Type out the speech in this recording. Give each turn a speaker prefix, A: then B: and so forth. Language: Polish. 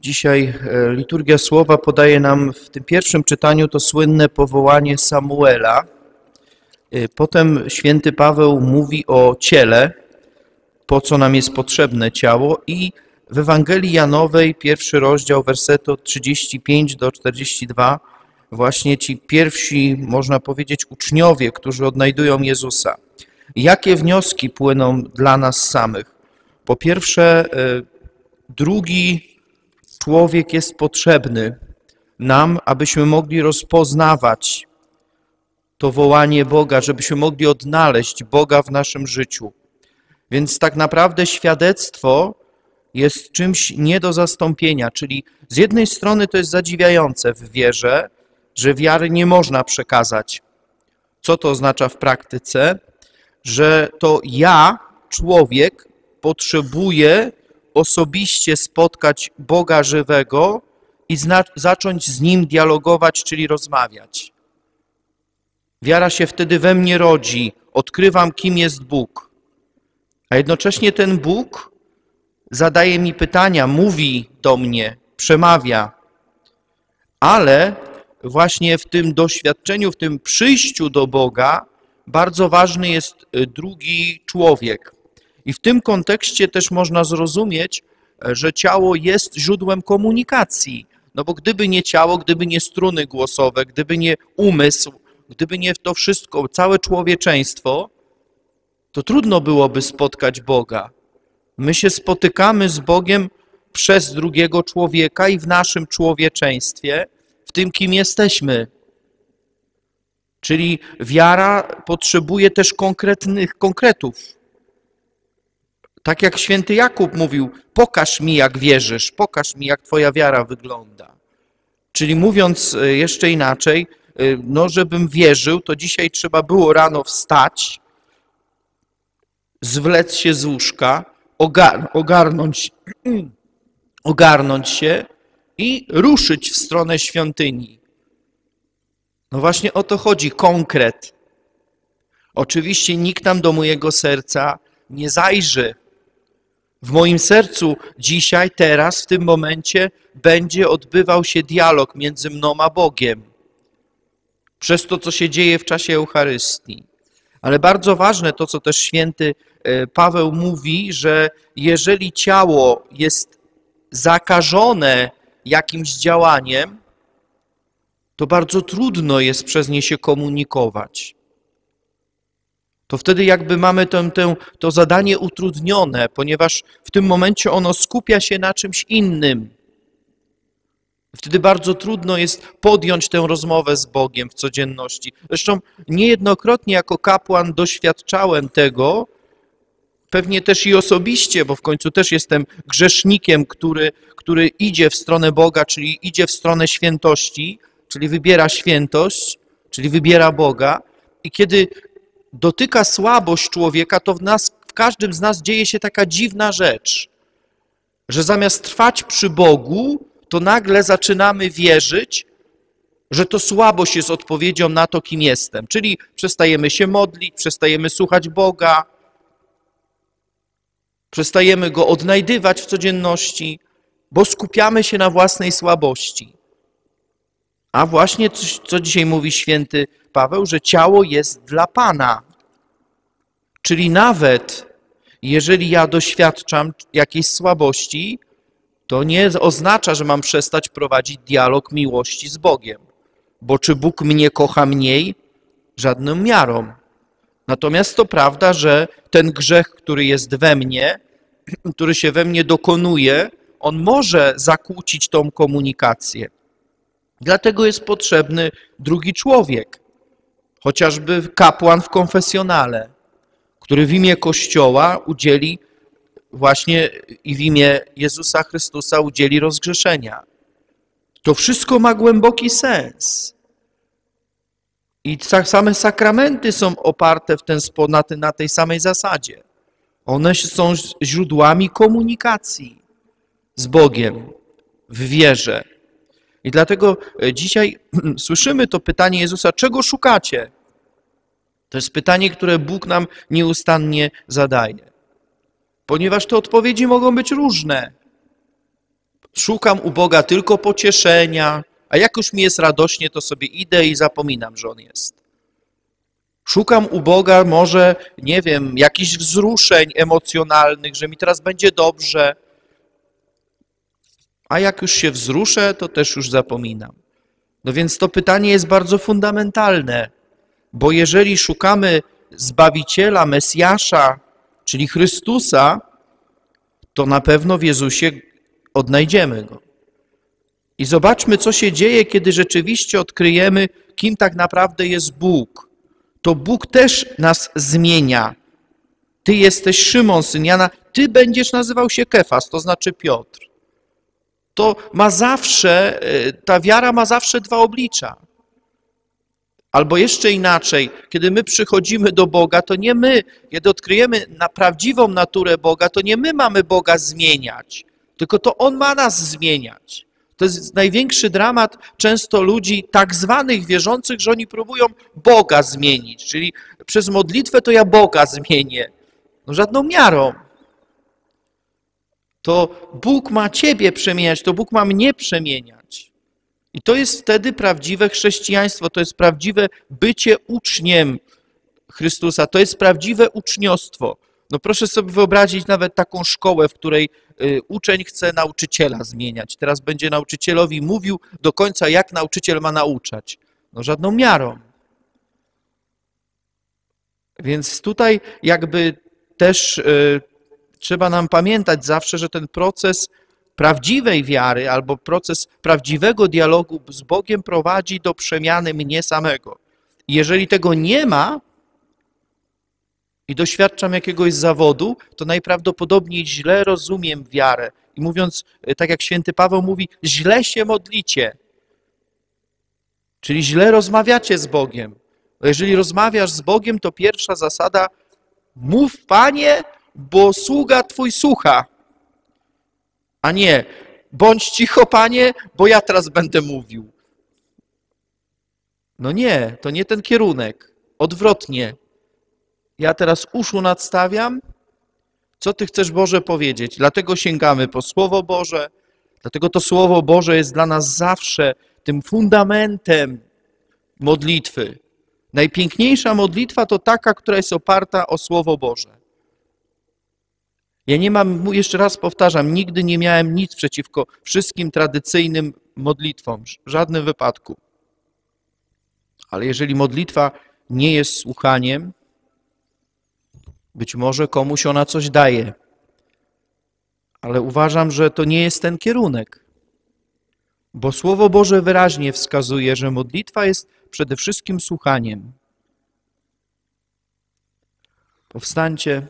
A: Dzisiaj e, liturgia słowa podaje nam w tym pierwszym czytaniu to słynne powołanie Samuela. E, Potem święty Paweł mówi o ciele, po co nam jest potrzebne ciało i w Ewangelii Janowej, pierwszy rozdział, wersety od 35 do 42, właśnie ci pierwsi, można powiedzieć, uczniowie, którzy odnajdują Jezusa. Jakie wnioski płyną dla nas samych? Po pierwsze, e, drugi człowiek jest potrzebny nam, abyśmy mogli rozpoznawać to wołanie Boga, żebyśmy mogli odnaleźć Boga w naszym życiu. Więc tak naprawdę świadectwo jest czymś nie do zastąpienia, czyli z jednej strony to jest zadziwiające w wierze, że wiary nie można przekazać. Co to oznacza w praktyce? Że to ja, człowiek, potrzebuję osobiście spotkać Boga żywego i zacząć z Nim dialogować, czyli rozmawiać. Wiara się wtedy we mnie rodzi, odkrywam, kim jest Bóg. A jednocześnie ten Bóg zadaje mi pytania, mówi do mnie, przemawia. Ale właśnie w tym doświadczeniu, w tym przyjściu do Boga bardzo ważny jest drugi człowiek. I w tym kontekście też można zrozumieć, że ciało jest źródłem komunikacji. No bo gdyby nie ciało, gdyby nie struny głosowe, gdyby nie umysł, gdyby nie to wszystko, całe człowieczeństwo, to trudno byłoby spotkać Boga. My się spotykamy z Bogiem przez drugiego człowieka i w naszym człowieczeństwie, w tym, kim jesteśmy. Czyli wiara potrzebuje też konkretnych konkretów. Tak jak święty Jakub mówił, pokaż mi, jak wierzysz, pokaż mi, jak twoja wiara wygląda. Czyli mówiąc jeszcze inaczej, no żebym wierzył, to dzisiaj trzeba było rano wstać, zwlec się z łóżka, ogar ogarnąć, ogarnąć się i ruszyć w stronę świątyni. No właśnie o to chodzi, konkret. Oczywiście nikt nam do mojego serca nie zajrzy. W moim sercu dzisiaj, teraz, w tym momencie będzie odbywał się dialog między mną a Bogiem. Przez to, co się dzieje w czasie Eucharystii. Ale bardzo ważne to, co też święty Paweł mówi, że jeżeli ciało jest zakażone jakimś działaniem, to bardzo trudno jest przez nie się komunikować. To wtedy jakby mamy tę, tę, to zadanie utrudnione, ponieważ w tym momencie ono skupia się na czymś innym. Wtedy bardzo trudno jest podjąć tę rozmowę z Bogiem w codzienności. Zresztą niejednokrotnie jako kapłan doświadczałem tego, pewnie też i osobiście, bo w końcu też jestem grzesznikiem, który, który idzie w stronę Boga, czyli idzie w stronę świętości, czyli wybiera świętość, czyli wybiera Boga. I kiedy dotyka słabość człowieka, to w nas, w każdym z nas dzieje się taka dziwna rzecz, że zamiast trwać przy Bogu, to nagle zaczynamy wierzyć, że to słabość jest odpowiedzią na to, kim jestem. Czyli przestajemy się modlić, przestajemy słuchać Boga, przestajemy Go odnajdywać w codzienności, bo skupiamy się na własnej słabości. A właśnie co dzisiaj mówi święty Paweł, że ciało jest dla Pana. Czyli nawet jeżeli ja doświadczam jakiejś słabości, to nie oznacza, że mam przestać prowadzić dialog miłości z Bogiem. Bo czy Bóg mnie kocha mniej? Żadną miarą. Natomiast to prawda, że ten grzech, który jest we mnie, który się we mnie dokonuje, on może zakłócić tą komunikację. Dlatego jest potrzebny drugi człowiek, chociażby kapłan w konfesjonale, który w imię Kościoła udzieli właśnie i w imię Jezusa Chrystusa udzieli rozgrzeszenia. To wszystko ma głęboki sens. I same sakramenty są oparte w ten na, na tej samej zasadzie. One są źródłami komunikacji z Bogiem w wierze. I dlatego dzisiaj słyszymy to pytanie Jezusa, czego szukacie? To jest pytanie, które Bóg nam nieustannie zadaje. Ponieważ te odpowiedzi mogą być różne. Szukam u Boga tylko pocieszenia, a jak już mi jest radośnie, to sobie idę i zapominam, że On jest. Szukam u Boga może, nie wiem, jakichś wzruszeń emocjonalnych, że mi teraz będzie dobrze, a jak już się wzruszę, to też już zapominam. No więc to pytanie jest bardzo fundamentalne, bo jeżeli szukamy Zbawiciela, Mesjasza, czyli Chrystusa, to na pewno w Jezusie odnajdziemy Go. I zobaczmy, co się dzieje, kiedy rzeczywiście odkryjemy, kim tak naprawdę jest Bóg. To Bóg też nas zmienia. Ty jesteś Szymon, syn Jana, ty będziesz nazywał się Kefas, to znaczy Piotr. To ma zawsze, e, ta wiara ma zawsze dwa oblicza. Albo jeszcze inaczej, kiedy my przychodzimy do Boga, to nie my, kiedy odkryjemy na prawdziwą naturę Boga, to nie my mamy Boga zmieniać, tylko to On ma nas zmieniać. To jest największy dramat często ludzi tak zwanych wierzących, że oni próbują Boga zmienić, czyli przez modlitwę to ja Boga zmienię. No żadną miarą. To Bóg ma ciebie przemieniać, to Bóg ma mnie przemieniać. I to jest wtedy prawdziwe chrześcijaństwo, to jest prawdziwe bycie uczniem Chrystusa, to jest prawdziwe uczniostwo. No proszę sobie wyobrazić nawet taką szkołę, w której y, uczeń chce nauczyciela zmieniać. Teraz będzie nauczycielowi mówił do końca, jak nauczyciel ma nauczać. No żadną miarą. Więc tutaj jakby też y, trzeba nam pamiętać zawsze, że ten proces prawdziwej wiary albo proces prawdziwego dialogu z Bogiem prowadzi do przemiany mnie samego. Jeżeli tego nie ma i doświadczam jakiegoś zawodu, to najprawdopodobniej źle rozumiem wiarę. I mówiąc, e, tak jak święty Paweł mówi, źle się modlicie. Czyli źle rozmawiacie z Bogiem. Jeżeli rozmawiasz z Bogiem, to pierwsza zasada, mów Panie, bo sługa Twój słucha a nie bądź cicho, panie, bo ja teraz będę mówił. No nie, to nie ten kierunek. Odwrotnie. Ja teraz uszu nadstawiam. Co Ty chcesz, Boże, powiedzieć? Dlatego sięgamy po Słowo Boże, dlatego to Słowo Boże jest dla nas zawsze tym fundamentem modlitwy. Najpiękniejsza modlitwa to taka, która jest oparta o Słowo Boże. Ja nie mam, jeszcze raz powtarzam, nigdy nie miałem nic przeciwko wszystkim tradycyjnym modlitwom, w żadnym wypadku. Ale jeżeli modlitwa nie jest słuchaniem, być może komuś ona coś daje. Ale uważam, że to nie jest ten kierunek. Bo Słowo Boże wyraźnie wskazuje, że modlitwa jest przede wszystkim słuchaniem. Powstańcie.